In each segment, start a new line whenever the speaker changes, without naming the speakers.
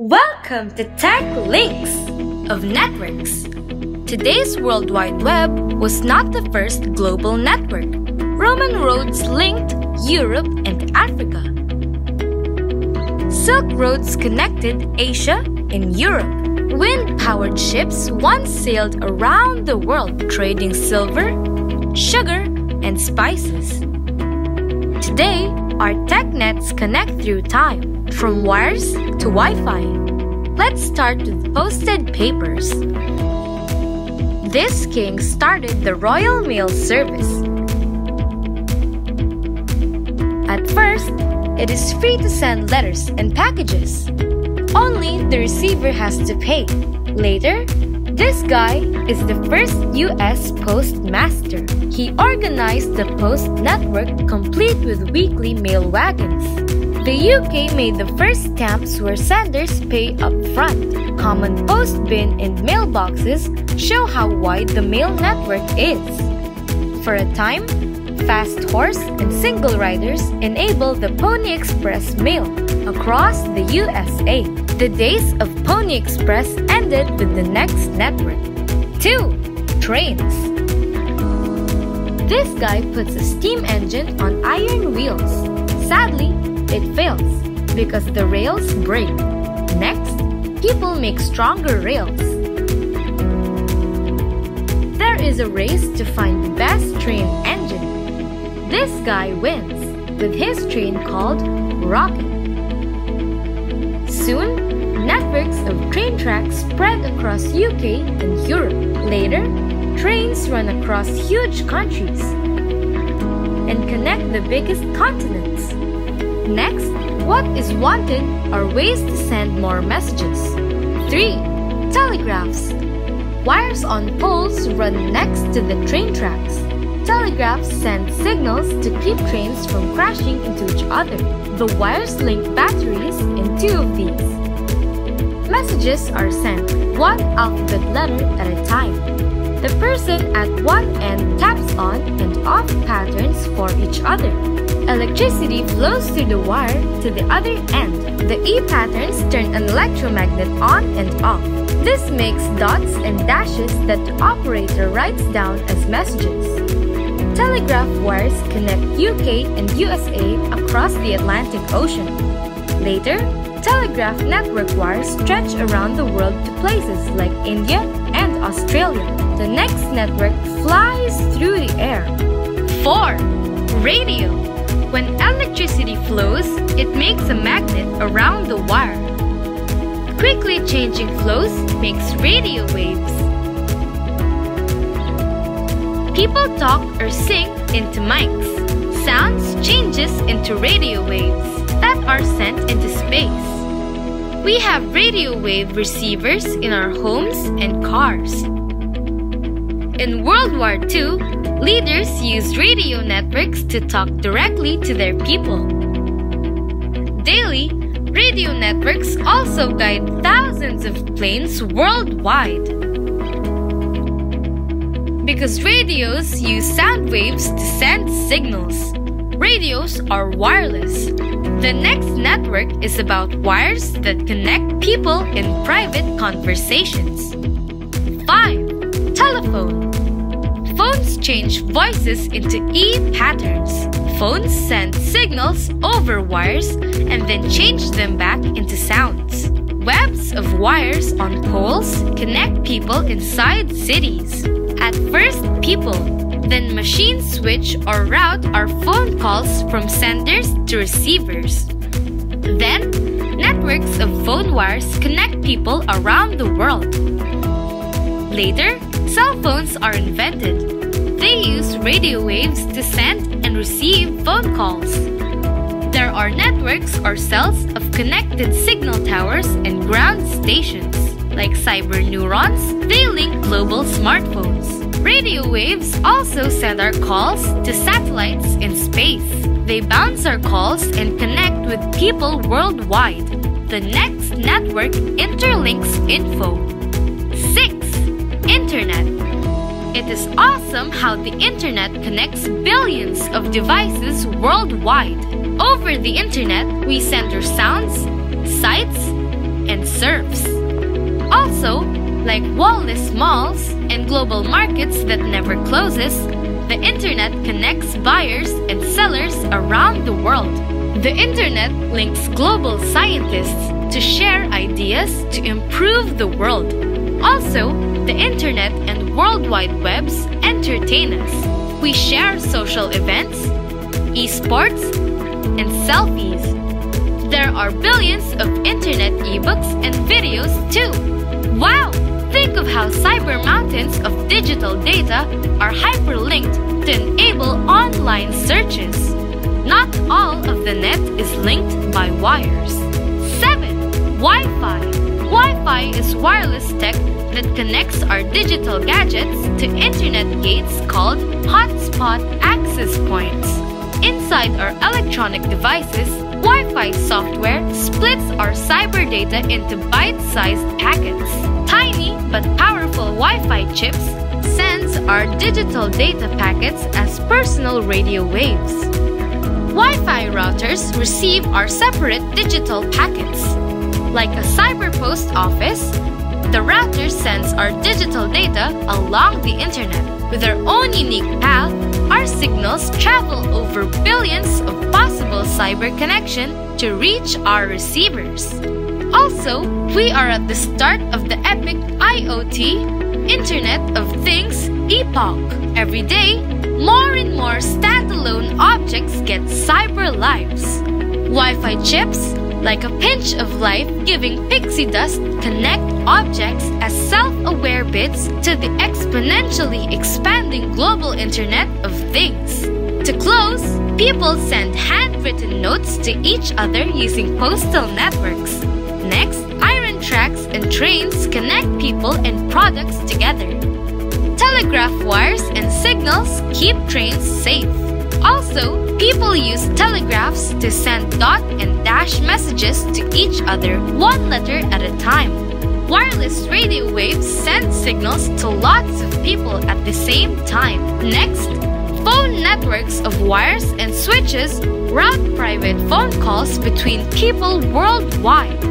Welcome to Tech Links of Networks. Today's World Wide Web was not the first global network. Roman roads linked Europe and Africa. Silk roads connected Asia and Europe. Wind powered ships once sailed around the world trading silver, sugar, and spices. Today, our tech nets connect through time from wires to Wi Fi. Let's start with posted papers. This king started the Royal Mail Service. At first, it is free to send letters and packages. Only the receiver has to pay. Later, this guy is the first US postmaster. He organized the post network complete with weekly mail wagons. The UK made the first stamps where senders pay up front. Common post bin and mailboxes show how wide the mail network is. For a time, fast horse and single riders enabled the Pony Express mail across the USA. The days of Pony Express ended with the next network. 2. Trains. This guy puts a steam engine on iron wheels. Sadly, it fails because the rails break. Next, people make stronger rails. There is a race to find the best train engine. This guy wins with his train called Rocket. Soon, networks of train tracks spread across UK and Europe. Later, trains run across huge countries and connect the biggest continents. Next, what is wanted are ways to send more messages. 3. Telegraphs. Wires on poles run next to the train tracks. Telegraphs send signals to keep trains from crashing into each other. The wires link batteries in two of these. Messages are sent one alphabet letter at a time. The person at one end taps on and off patterns for each other. Electricity flows through the wire to the other end. The E patterns turn an electromagnet on and off. This makes dots and dashes that the operator writes down as messages. Telegraph wires connect UK and USA across the Atlantic Ocean. Later, telegraph network wires stretch around the world to places like India and Australia. The next network flies through the air. 4. Radio. When electricity flows, it makes a magnet around the wire. Quickly changing flows makes radio waves. People talk or sing into mics. Sounds changes into radio waves are sent into space. We have radio wave receivers in our homes and cars. In World War II, leaders used radio networks to talk directly to their people. Daily, radio networks also guide thousands of planes worldwide. Because radios use sound waves to send signals. Radios are wireless. The next network is about wires that connect people in private conversations. 5. Telephone. Phones change voices into E patterns. Phones send signals over wires and then change them back into sounds. Webs of wires on poles connect people inside cities. At first, people, then machines switch or route our phone calls from senders to receivers. Then, networks of phone wires connect people around the world. Later, cell phones are invented. They use radio waves to send and receive phone calls. There are networks or cells of connected signal towers and ground stations. Like cyber neurons, they link global smartphones. Radio waves also send our calls to satellites in space. They bounce our calls and connect with people worldwide. The next network interlinks info. 6. Internet. It is awesome how the internet connects billions of devices worldwide. Over the internet, we send our sounds, sights, and surfs. Also, like wallless malls and global markets that never closes, the internet connects buyers and sellers around the world. The internet links global scientists to share ideas to improve the world. Also, the internet and World Wide Webs entertain us. We share social events, esports, and selfies. There are billions of internet ebooks and videos too. How cyber mountains of digital data are hyperlinked to enable online searches. Not all of the net is linked by wires. 7. Wi-Fi. Wi-Fi is wireless tech that connects our digital gadgets to internet gates called hotspot access points. Inside our electronic devices, Wi-Fi software splits our cyber data into bite-sized packets. Tiny but powerful Wi-Fi chips sends our digital data packets as personal radio waves. Wi-Fi routers receive our separate digital packets. Like a cyber post office, the router sends our digital data along the internet. With our own unique path, our signals travel over billions of possible cyber connection to reach our receivers. Also, we are at the start of the epic IoT, Internet of Things epoch. Every day, more and more standalone objects get cyber lives. Wi-Fi chips, like a pinch of life-giving pixie dust, connect objects as self-aware bits to the exponentially expanding global Internet of Things. To close, people send handwritten notes to each other using postal networks. Next, iron tracks and trains connect people and products together. Telegraph wires and signals keep trains safe. Also, people use telegraphs to send dot and dash messages to each other one letter at a time. Wireless radio waves send signals to lots of people at the same time. Next, phone networks of wires and switches route private phone calls between people worldwide.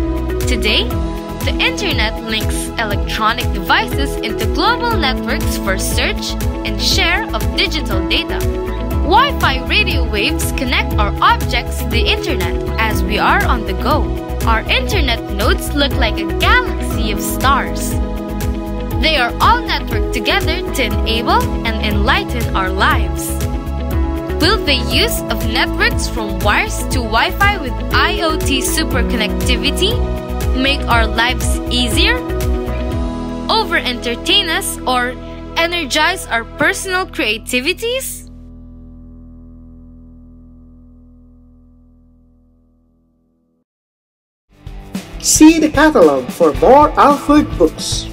Today, the internet links electronic devices into global networks for search and share of digital data. Wi-Fi radio waves connect our objects to the internet as we are on the go. Our internet nodes look like a galaxy of stars. They are all networked together to enable and enlighten our lives. Will the use of networks from wires to Wi-Fi with IoT superconnectivity make our lives easier? Over entertain us or energize our personal creativities?
See the catalog for more Alfred books.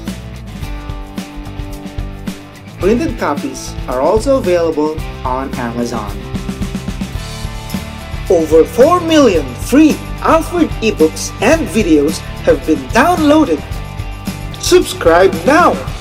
Printed copies are also available on Amazon. Over 4 million free Alfred ebooks and videos have been downloaded. Subscribe now!